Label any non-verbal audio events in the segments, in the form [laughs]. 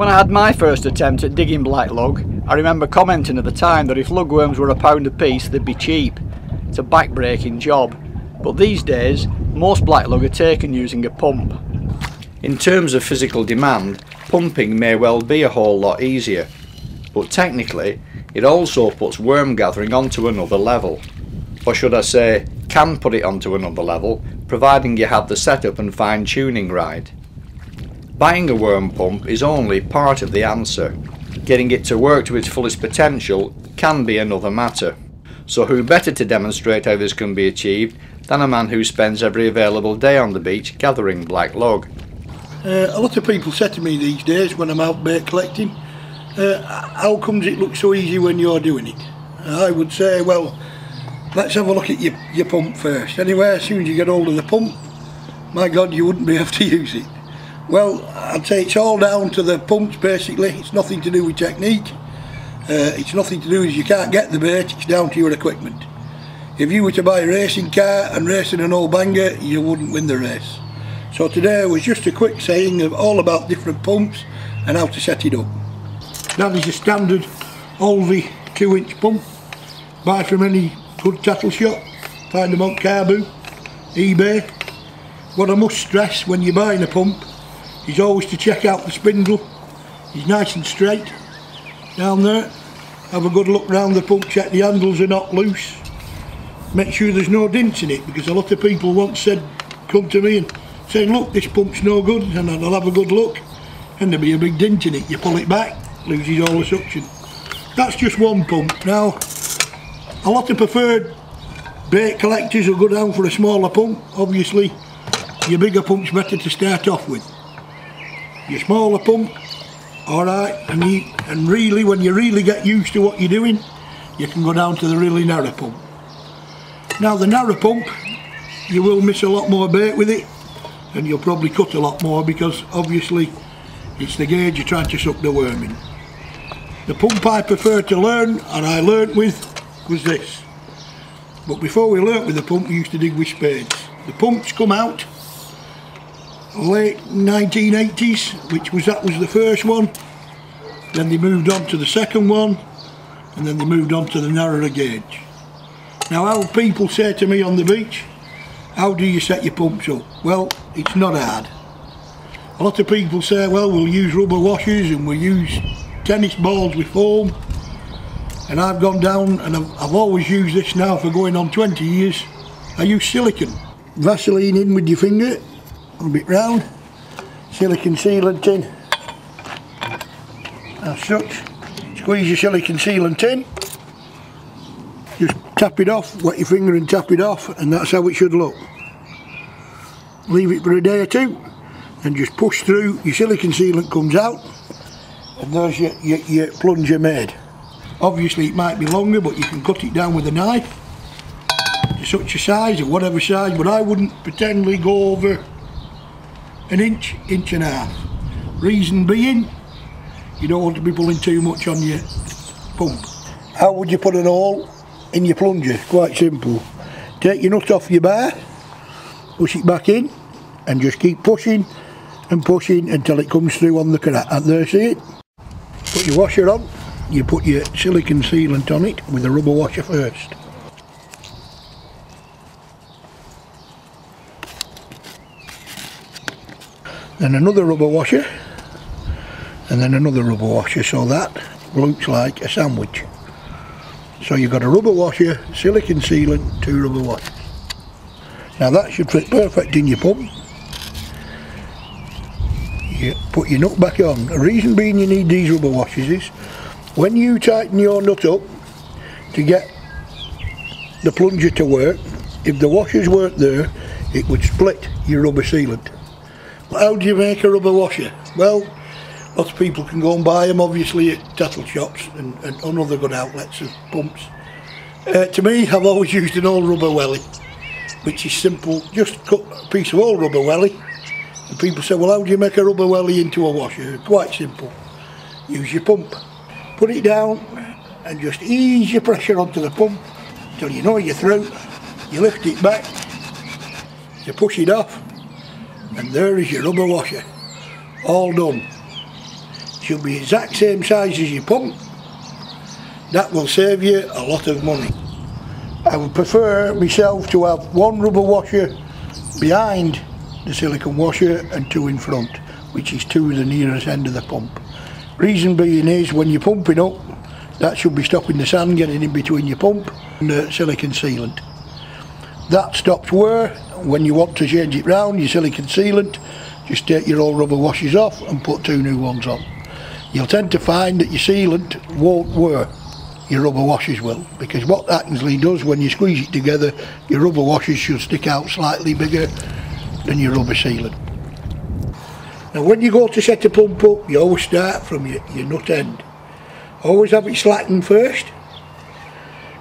When I had my first attempt at digging black lug, I remember commenting at the time that if lugworms were a pound a piece, they'd be cheap. It's a back-breaking job. But these days, most black lug are taken using a pump. In terms of physical demand, pumping may well be a whole lot easier, but technically, it also puts worm gathering onto another level. Or should I say, can put it onto another level, providing you have the setup and fine tuning right. Buying a worm pump is only part of the answer. Getting it to work to its fullest potential can be another matter. So who better to demonstrate how this can be achieved than a man who spends every available day on the beach gathering black lug. Uh, a lot of people say to me these days when I'm out bait collecting, uh, how comes it looks so easy when you're doing it? I would say, well, let's have a look at your, your pump first. Anyway, as soon as you get hold of the pump, my God, you wouldn't be able to [laughs] use it. Well, I'd say it's all down to the pumps basically. It's nothing to do with technique. Uh, it's nothing to do with you can't get the bait, it's down to your equipment. If you were to buy a racing car and racing an old banger, you wouldn't win the race. So today was just a quick saying of all about different pumps and how to set it up. That is a standard Alvey 2 inch pump. Buy from any good tackle shop. Find them on Caribou, eBay. What I must stress when you're buying a pump is always to check out the spindle. He's nice and straight down there. Have a good look round the pump, check the handles are not loose. Make sure there's no dents in it because a lot of people once said, come to me and saying, look, this pump's no good, and I'll have a good look, and there'll be a big dent in it. You pull it back, loses all the suction. That's just one pump. Now, a lot of preferred bait collectors will go down for a smaller pump. Obviously, your bigger pump's better to start off with. Your smaller pump, alright, and, you, and really, when you really get used to what you're doing, you can go down to the really narrow pump. Now the narrow pump, you will miss a lot more bait with it and you'll probably cut a lot more because obviously it's the gauge you're trying to suck the worm in. The pump I prefer to learn and I learnt with was this. But before we learnt with the pump we used to dig with spades. The pumps come out late 1980s which was that was the first one then they moved on to the second one and then they moved on to the narrower gauge. Now how people say to me on the beach, how do you set your pumps up? Well, it's not hard. A lot of people say, well, we'll use rubber washers and we'll use tennis balls with foam. And I've gone down and I've, I've always used this now for going on 20 years. I use silicon. Vaseline in with your finger, a bit round. Silicon sealant in. As such. Squeeze your silicon sealant in just tap it off, wet your finger and tap it off and that's how it should look. Leave it for a day or two and just push through, your silicon sealant comes out and there's your, your, your plunger made. Obviously it might be longer but you can cut it down with a knife to such a size or whatever size but I wouldn't pretendly go over an inch, inch and a half. Reason being you don't want to be pulling too much on your pump. How would you put an hole in your plunger, quite simple. Take your nut off your bar, push it back in and just keep pushing and pushing until it comes through on the crack. And there, see it? Put your washer on, you put your silicon sealant on it with a rubber washer first. Then another rubber washer and then another rubber washer so that looks like a sandwich. So you've got a rubber washer, silicon sealant, two rubber washers. Now that should fit perfect in your pump. You put your nut back on. The reason being you need these rubber washers is when you tighten your nut up to get the plunger to work, if the washers weren't there, it would split your rubber sealant. How do you make a rubber washer? Well, lots of people can go and buy them obviously at tackle shops and, and on other good outlets of pumps. Uh, to me I've always used an old rubber welly which is simple, just cut a piece of old rubber welly and people say well how do you make a rubber welly into a washer? Quite simple, use your pump, put it down and just ease your pressure onto the pump until you know you're through, you lift it back, you push it off and there is your rubber washer, all done should be exact same size as your pump. That will save you a lot of money. I would prefer myself to have one rubber washer behind the silicone washer and two in front, which is to the nearest end of the pump. Reason being is when you're pumping up, that should be stopping the sand getting in between your pump and the silicone sealant. That stops wear. When you want to change it round, your silicone sealant, just take your old rubber washers off and put two new ones on. You'll tend to find that your sealant won't wear your rubber washers will because what actually does when you squeeze it together your rubber washers should stick out slightly bigger than your rubber sealant. Now when you go to set a pump up you always start from your, your nut end. Always have it slackened first.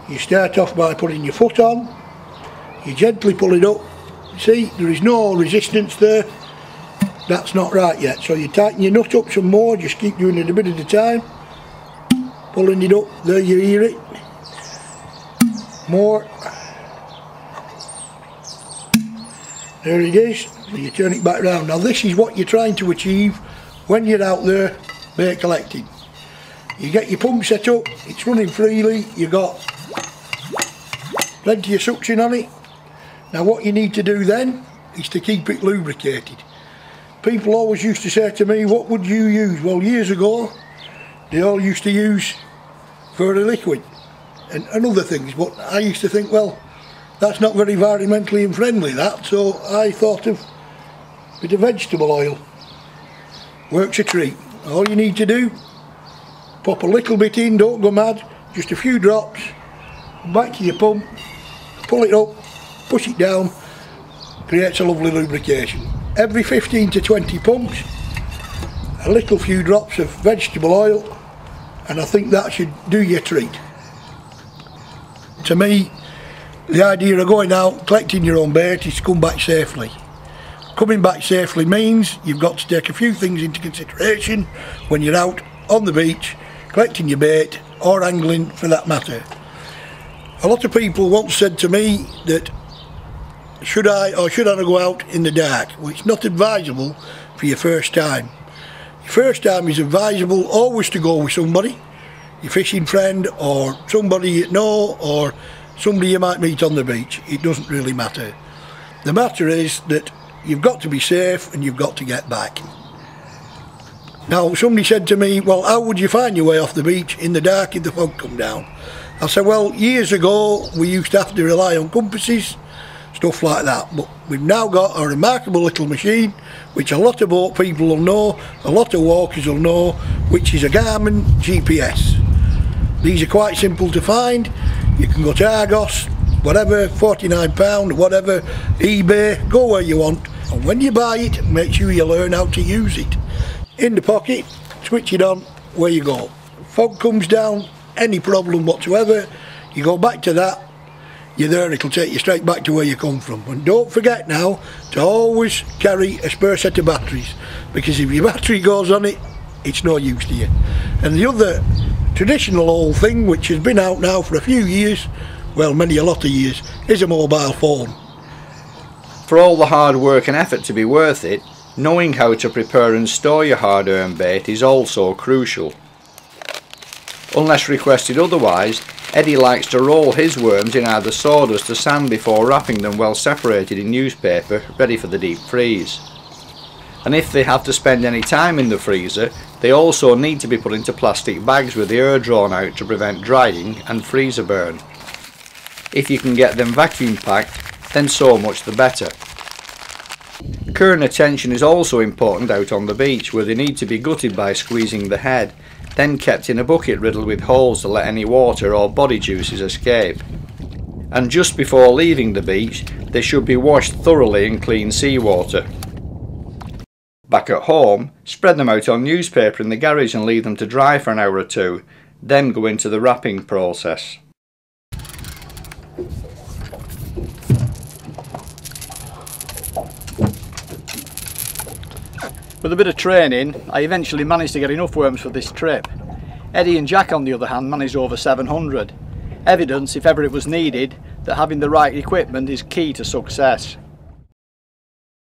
You start off by putting your foot on, you gently pull it up, see there is no resistance there, that's not right yet. So you tighten your nut up some more, just keep doing it a bit at a time. Pulling it up there you hear it. More. There it is. You turn it back round. Now this is what you're trying to achieve when you're out there bait collecting. You get your pump set up it's running freely you've got plenty of suction on it now what you need to do then is to keep it lubricated. People always used to say to me what would you use? Well years ago they all used to use a liquid. And, and other things but I used to think well that's not very environmentally friendly that. So I thought of a bit of vegetable oil. Works a treat. All you need to do pop a little bit in don't go mad just a few drops back to your pump pull it up push it down creates a lovely lubrication every 15 to 20 pumps a little few drops of vegetable oil and I think that should do your treat. To me, the idea of going out, collecting your own bait is to come back safely. Coming back safely means you've got to take a few things into consideration when you're out on the beach, collecting your bait, or angling for that matter. A lot of people once said to me that should I or should I go out in the dark? Well, it's not advisable for your first time. Your First time is advisable always to go with somebody, your fishing friend or somebody you know or somebody you might meet on the beach. It doesn't really matter. The matter is that you've got to be safe and you've got to get back. Now somebody said to me, well how would you find your way off the beach in the dark if the fog come down? I said, well years ago we used to have to rely on compasses stuff like that. But we've now got a remarkable little machine which a lot of boat people will know, a lot of walkers will know, which is a Garmin GPS. These are quite simple to find. You can go to Argos, whatever, £49, whatever, eBay, go where you want. And when you buy it, make sure you learn how to use it. In the pocket, switch it on, where you go. Fog comes down, any problem whatsoever, you go back to that, you're there, it'll take you straight back to where you come from. And don't forget now to always carry a spare set of batteries because if your battery goes on it, it's no use to you. And the other traditional old thing which has been out now for a few years, well many a lot of years, is a mobile phone. For all the hard work and effort to be worth it, knowing how to prepare and store your hard-earned bait is also crucial. Unless requested otherwise, Eddie likes to roll his worms in either sawdust or sand before wrapping them well separated in newspaper ready for the deep freeze. And if they have to spend any time in the freezer, they also need to be put into plastic bags with the air drawn out to prevent drying and freezer burn. If you can get them vacuum packed, then so much the better. Current attention is also important out on the beach where they need to be gutted by squeezing the head then kept in a bucket riddled with holes to let any water or body juices escape. And just before leaving the beach, they should be washed thoroughly in clean seawater. Back at home, spread them out on newspaper in the garage and leave them to dry for an hour or two, then go into the wrapping process. With a bit of training, I eventually managed to get enough worms for this trip. Eddie and Jack on the other hand managed over 700. Evidence, if ever it was needed, that having the right equipment is key to success.